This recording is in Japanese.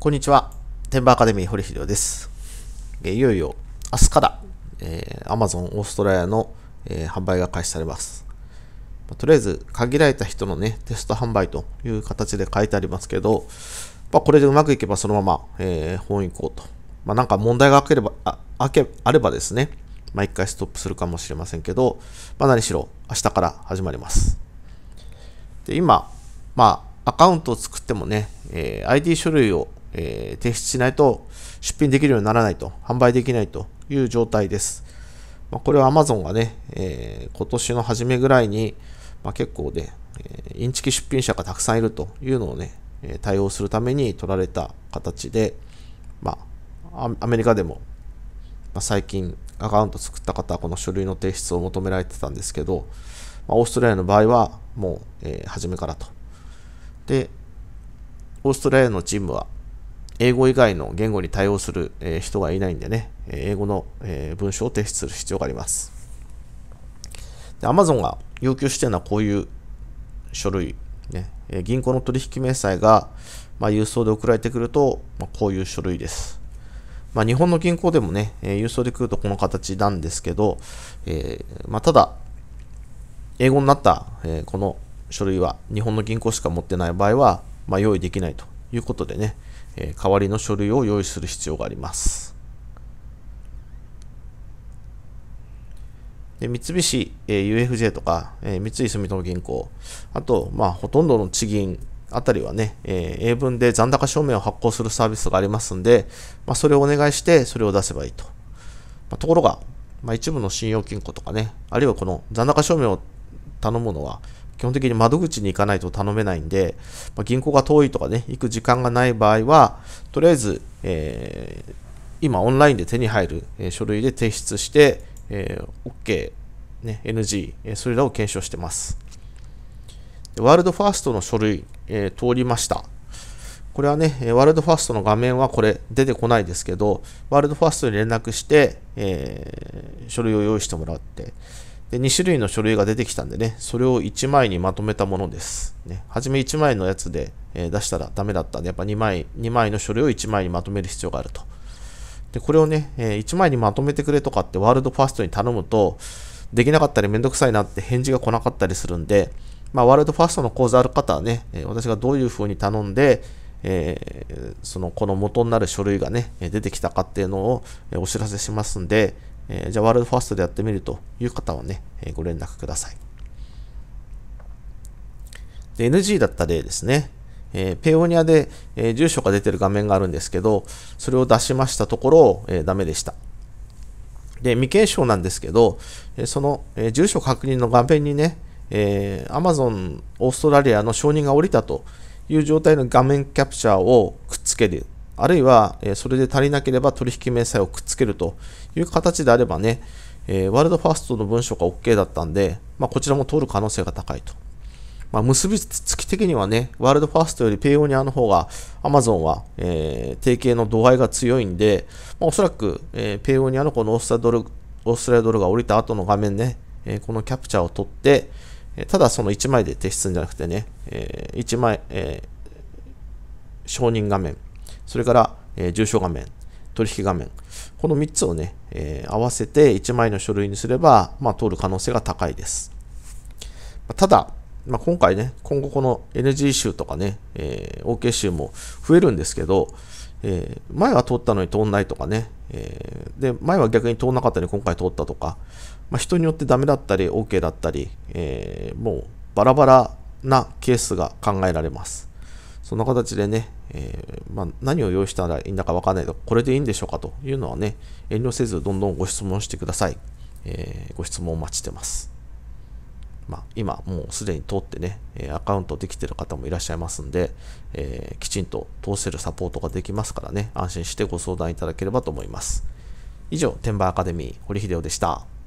こんにちは。テンバーアカデミー堀秀夫です。いよいよ明日から、えー Amazon オーストラリアの、えー販売が開始されます。とりあえず限られた人のね、テスト販売という形で書いてありますけど、まあ、これでうまくいけばそのまま、えー本行こうと。まあ、なんか問題が開ければ、あ開けあればですね、まあ、一回ストップするかもしれませんけど、まあ、何しろ明日から始まります。で今、まあ、アカウントを作ってもね、えー ID 書類を、えー提出しないと出品できるようにならないと、販売できないという状態です。まあ、これは Amazon がね、えー今年の初めぐらいに、まあ、結構ね、えーインチキ出品者がたくさんいるというのをね、え対応するために取られた形で、まあ、アメリカでも、まあ、最近アカウント作った方はこの書類の提出を求められてたんですけど、まあ、オーストラリアの場合はもう、えー初めからと。で、オーストラリアのチームは英語以外の言語に対応する、え人がいないんでね、英語の、え文章を提出する必要があります。で、Amazon が要求しているのはこういう書類、ね、銀行の取引明細が、ま、郵送で送られてくると、ま、こういう書類です。まあ、日本の銀行でもね、え郵送で来るとこの形なんですけど、えーま、ただ、英語になった、えーこの書類は日本の銀行しか持ってない場合は、ま、用意できないということでね、えー代わりの書類を用意する必要があります。で三菱、えー UFJ とか、えー三井住友銀行、あと、まあ、ほとんどの地銀あたりはね、えー英文で残高証明を発行するサービスがありますんで、まあ、それをお願いして、それを出せばいいと。まあ、ところが、まあ、一部の信用金庫とかね、あるいはこの残高証明を頼むのは、基本的に窓口に行かないと頼めないんで、まあ、銀行が遠いとかね、行く時間がない場合は、とりあえず、えー今オンラインで手に入る、えー書類で提出して、えー OK、ね、NG、えそれらを検証してます。ワールドファーストの書類、え通りました。これはね、ワールドファーストの画面はこれ出てこないですけど、ワールドファーストに連絡して、えー書類を用意してもらって、で2種類の書類が出てきたんでね、それを1枚にまとめたものです。ね、初め1枚のやつで、え出したらダメだったんで、やっぱ2枚 ,2 枚の書類を1枚にまとめる必要があると。で、これをね、え1枚にまとめてくれとかってワールドファーストに頼むと、できなかったりめんどくさいなって返事が来なかったりするんで、まあ、ワールドファーストの講座ある方はね、え私がどういうふうに頼んで、えーそのこの元になる書類がね、出てきたかっていうのをお知らせしますんで、えーじゃあワールドファーストでやってみるという方はね、えーご連絡ください。で NG だった例ですね。えーペオニアで、えー住所が出てる画面があるんですけど、それを出しましたところ、えーダメでした。で、未検証なんですけど、えーその、えー住所確認の画面にね、えー Amazon オーストラリアの承認が下りたという状態の画面キャプチャーをくっつける。あるいは、えそれで足りなければ取引明細をくっつけるという形であればね、えワールドファーストの文章が OK だったんで、まあ、こちらも通る可能性が高いと。まあ、結びつき的にはね、ワールドファーストよりペイオニアの方が Amazon は、えー提携の度合いが強いんで、まあ、おそらく、えーペイオニアのこのオーストラドルオーストラリアドルが降りた後の画面ね、えーこのキャプチャーを取って、えただその1枚で提出するんじゃなくてね、え1枚、え承認画面、それから、えー住所画面、取引画面、この3つをね、えー合わせて1枚の書類にすれば、まあ、通る可能性が高いです。ただ、まあ、今回ね、今後この NG 集とかね、えー OK 集も増えるんですけど、えー前は通ったのに通んないとかね、えーで、前は逆に通んなかったのに今回通ったとか、まあ、人によってダメだったり OK だったり、えーもうバラバラなケースが考えられます。そんな形でね、えーまあ、何を用意したらいいんだかわからないと、これでいいんでしょうかというのはね、遠慮せずどんどんご質問してください。えーご質問お待ちしてます。まあ、今もうすでに通ってね、アカウントできてる方もいらっしゃいますんで、えーきちんと通せるサポートができますからね、安心してご相談いただければと思います。以上、天馬アカデミー、堀秀夫でした。